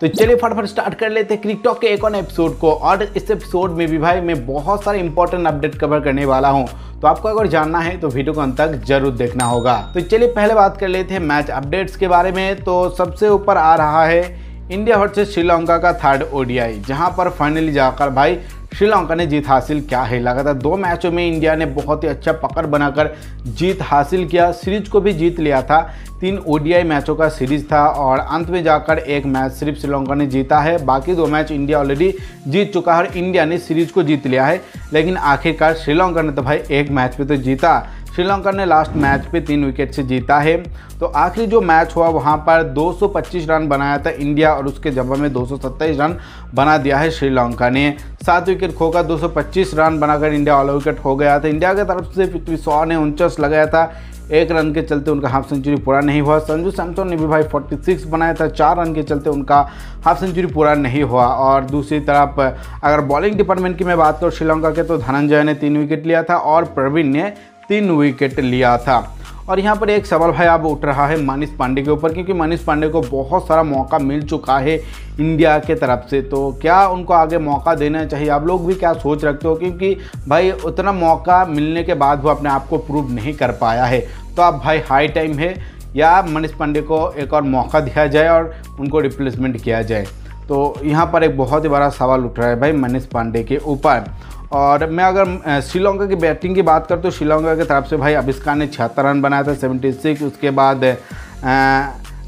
तो चलिए फटाफट स्टार्ट कर लेते हैं क्रिकटॉक के एक और एपिसोड को। और इस एपिसोड में भी भाई मैं बहुत सारे इंपॉर्टेंट अपडेट कवर करने वाला हूँ। तो आपको अगर जानना है तो वीडियो को अंत तक ज़रूर देखना होगा। तो चलिए पहले बात कर लेते हैं मैच अपडेट्स के बारे में। तो सबसे ऊपर आ रहा है इंडिया वर्सेज श्रीलंका का थर्ड ओडीआई जहाँ पर फाइनली जाकर भाई श्रीलंका ने जीत हासिल क्या है। लगातार दो मैचों में इंडिया ने बहुत ही अच्छा पकड़ बनाकर जीत हासिल किया। सीरीज़ को भी जीत लिया था। तीन ओडीआई मैचों का सीरीज़ था और अंत में जाकर एक मैच सिर्फ़ श्रीलंका ने जीता है। बाकी दो मैच इंडिया ऑलरेडी जीत चुका है और इंडिया ने सीरीज़ को जीत लिया है। लेकिन आखिरकार श्रीलंका ने तो भाई एक मैच में तो जीता। श्रीलंका ने लास्ट मैच पे तीन विकेट से जीता है। तो आखिरी जो मैच हुआ, वहाँ पर 225 रन बनाया था इंडिया और उसके जवाब में दो सौ सत्ताईस रन बना दिया है श्रीलंका ने। सात विकेट खोकर 225 रन बनाकर इंडिया ऑल विकेट हो गया था। इंडिया की तरफ़ से पृथ्वी सौ ने उनचास लगाया था। एक रन के चलते उनका हाफ़ सेंचुरी पूरा नहीं हुआ। संजू सैमसन ने भी भाई 46 बनाया था। चार रन के चलते उनका हाफ़ सेंचुरी पूरा नहीं हुआ। और दूसरी तरफ़, अगर बॉलिंग डिपार्टमेंट की मैं बात करूँ श्रीलंका के तो धनंजय ने तीन विकेट लिया था और प्रवीण ने तीन विकेट लिया था। और यहाँ पर एक सवाल भाई अब उठ रहा है मनीष पांडे के ऊपर, क्योंकि मनीष पांडे को बहुत सारा मौका मिल चुका है इंडिया के तरफ़ से। तो क्या उनको आगे मौका देना चाहिए? आप लोग भी क्या सोच रखते हो? क्योंकि भाई उतना मौका मिलने के बाद वो अपने आप को प्रूव नहीं कर पाया है। तो अब भाई हाई टाइम है, या मनीष पांडे को एक और मौका दिया जाए और उनको रिप्लेसमेंट किया जाए। तो यहाँ पर एक बहुत ही बड़ा सवाल उठ रहा है भाई मनीष पांडे के ऊपर। और मैं अगर श्रीलंका की बैटिंग की बात करूँ तो श्रीलंका की तरफ़ से भाई अभिष्कार ने छिहत्तर रन बनाया था, सेवेंटी सिक्स। उसके बाद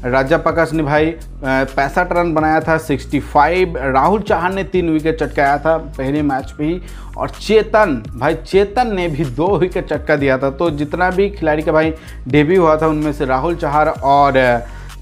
राजा प्रकाश ने भाई पैंसठ रन बनाया था 65 राहुल चौहान ने तीन विकेट चटकाया था पहले मैच पे ही। और चेतन, भाई चेतन ने भी दो विकेट चटका दिया था। तो जितना भी खिलाड़ी का भाई डेब्यू हुआ था उनमें से राहुल चौहान और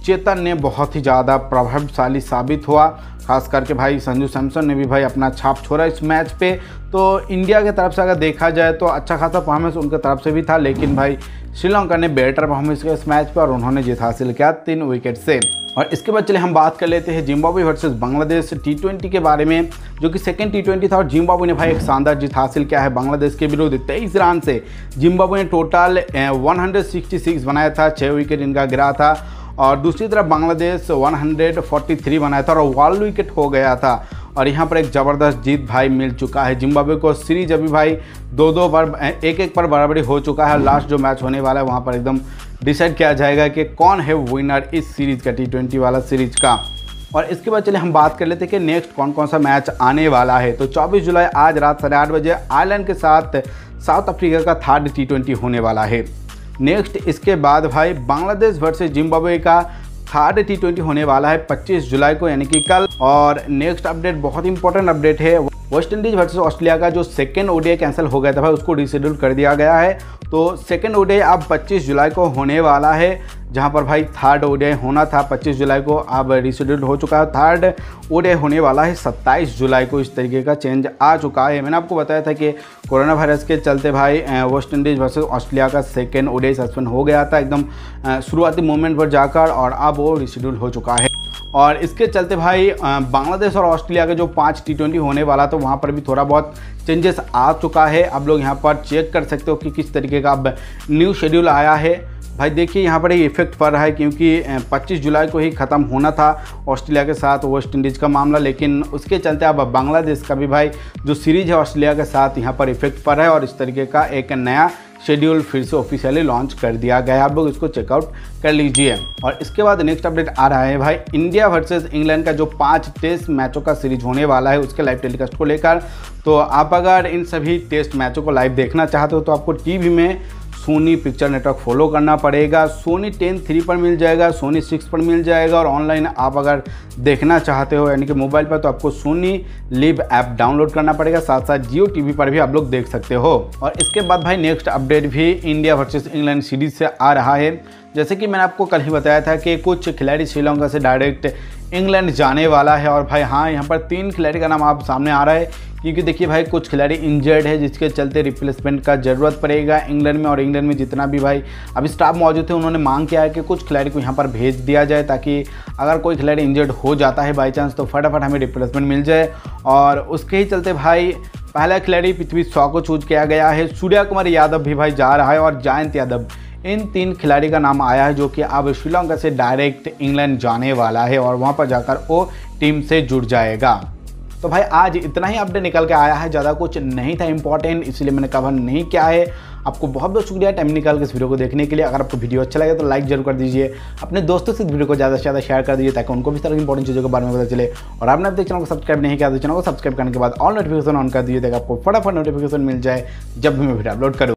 चेतन ने बहुत ही ज़्यादा प्रभावशाली साबित हुआ। खास करके भाई संजू सैमसन ने भी भाई अपना छाप छोड़ा इस मैच पे। तो इंडिया की तरफ़ से अगर देखा जाए तो अच्छा खासा परफॉर्मेंस उनके तरफ़ से भी था, लेकिन भाई श्रीलंका ने बेटर परफॉर्मेंस किया इस मैच पर और उन्होंने जीत हासिल किया तीन विकेट से। और इसके बाद चले हम बात कर लेते हैं जिम्बाब्वे वर्सेस बांग्लादेश टी के बारे में, जो कि सेकंड टी था और जिम्बाब्वे ने भाई एक शानदार जीत हासिल किया है बांग्लादेश के विरुद्ध। तेईस रन से जिम्बाब्वे ने टोटल 166 बनाया था छः विकेट इनका गिरा था। और दूसरी तरफ़ बांग्लादेश 143 बनाया था और वर्ल्ड विकेट हो गया था। और यहाँ पर एक ज़बरदस्त जीत भाई मिल चुका है। जिम्बाब्वे को सीरीज़ अभी भाई दो दो पर एक एक पर बराबरी हो चुका है। लास्ट जो मैच होने वाला है, वहाँ पर एकदम डिसाइड किया जाएगा कि कौन है विनर इस सीरीज़ का टी वाला सीरीज़ का। और इसके बाद चलिए हम बात कर लेते हैं कि नेक्स्ट कौन कौन सा मैच आने वाला है। तो 24 जुलाई आज रात साढ़े आठ बजे आयरलैंड के साथ साउथ अफ्रीका का थर्ड टी होने वाला है। नेक्स्ट इसके बाद भाई बांग्लादेश वर्सेज जिम्बाब्वे का थर्ड टी ट्वेंटी होने वाला है 25 जुलाई को, यानी कि कल। और नेक्स्ट अपडेट बहुत इंपॉर्टेंट अपडेट है वेस्ट इंडीज वर्सेस ऑस्ट्रेलिया का जो सेकेंड ओडीआई कैंसिल हो गया था भाई, उसको रिशेड्यूल कर दिया गया है। तो सेकेंड ओडीआई अब 25 जुलाई को होने वाला है, जहाँ पर भाई थर्ड ओडीआई होना था 25 जुलाई को, अब रिशेड्यूल हो चुका है। थर्ड ओडीआई होने वाला है 27 जुलाई को, इस तरीके का चेंज आ चुका है। मैंने आपको बताया था कि कोरोना वायरस के चलते भाई वेस्ट इंडीज़ वर्सेज ऑस्ट्रेलिया का सेकेंड ओडीआई सस्पेंड हो गया था, एकदम शुरुआती मोमेंट पर जाकर, और अब वो रिशेड्यूल हो चुका है। और इसके चलते भाई बांग्लादेश और ऑस्ट्रेलिया के जो पाँच टी ट्वेंटी होने वाला तो वहाँ पर भी थोड़ा बहुत चेंजेस आ चुका है। आप लोग यहाँ पर चेक कर सकते हो कि किस तरीके का अब न्यू शेड्यूल आया है। भाई देखिए, यहाँ पर ही इफ़ेक्ट पड़ रहा है क्योंकि 25 जुलाई को ही ख़त्म होना था ऑस्ट्रेलिया के साथ वेस्ट इंडीज़ का मामला, लेकिन उसके चलते अब बांग्लादेश का भी भाई जो सीरीज़ है ऑस्ट्रेलिया के साथ यहाँ पर इफ़ेक्ट पड़ रहा है और इस तरीके का एक नया शेड्यूल फिर से ऑफिशियली लॉन्च कर दिया गया आप लोग इसको चेकआउट कर लीजिए। और इसके बाद नेक्स्ट अपडेट आ रहा है भाई, इंडिया वर्सेस इंग्लैंड का जो पाँच टेस्ट मैचों का सीरीज़ होने वाला है, उसके लाइव टेलीकास्ट को लेकर। तो आप अगर इन सभी टेस्ट मैचों को लाइव देखना चाहते हो तो आपको टीवी में सोनी पिक्चर नेटवर्क फॉलो करना पड़ेगा। सोनी टेन थ्री पर मिल जाएगा सोनी सिक्स पर मिल जाएगा और ऑनलाइन आप अगर देखना चाहते हो, यानी कि मोबाइल पर तो आपको सोनी लिव ऐप डाउनलोड करना पड़ेगा। साथ साथ जियो टीवी पर भी आप लोग देख सकते हो। और इसके बाद भाई नेक्स्ट अपडेट भी इंडिया वर्सेज इंग्लैंड सीरीज़ से आ रहा है। जैसे कि मैंने आपको कल ही बताया था कि कुछ खिलाड़ी श्रीलंका से डायरेक्ट इंग्लैंड जाने वाला है और भाई हाँ यहाँ पर तीन खिलाड़ी का नाम आप सामने आ रहा है, क्योंकि देखिए भाई, कुछ खिलाड़ी इंजर्ड है, जिसके चलते रिप्लेसमेंट का ज़रूरत पड़ेगा इंग्लैंड में और इंग्लैंड में जितना भी भाई अभी स्टाफ मौजूद थे, उन्होंने मांग किया है कि कुछ खिलाड़ी को यहाँ पर भेज दिया जाए ताकि अगर कोई खिलाड़ी इंजर्ड हो जाता है बाई चांस तो फटाफट हमें रिप्लेसमेंट मिल जाए। और उसके ही चलते भाई, पहला खिलाड़ी पृथ्वी सौ को चूज़ किया गया है। सूर्या कुमार यादव भी भाई जा रहा है और जयंत यादव इन तीन खिलाड़ी का नाम आया है जो कि अब श्रीलंका से डायरेक्ट इंग्लैंड जाने वाला है और वहाँ पर जाकर वो टीम से जुड़ जाएगा। तो भाई, आज इतना ही अपडेट निकल के आया है। ज़्यादा कुछ नहीं था इंपॉर्टेंट इसलिए मैंने कवर नहीं किया है। आपको बहुत बहुत शुक्रिया टाइम निकाल के इस वीडियो को देखने के लिए। अगर आपको वीडियो अच्छा लगे तो लाइक ज़रूर कर दीजिए। अपने दोस्तों से वीडियो को ज़्यादा से ज़्यादा शेयर कर दीजिए ताकि उनको भी तरह इंपॉर्टेंट चीज़ों के बारे में पता चले। और आपने अपने चैनल को सब्सक्राइब नहीं किया तो चैनल को सब्सक्राइब करने के बाद ऑल नोटिफिकेशन ऑन कर दीजिए ताकि आपको फटाफट नोटिफिकेशन मिल जाए जब भी मैं वीडियो अपलोड करूँ।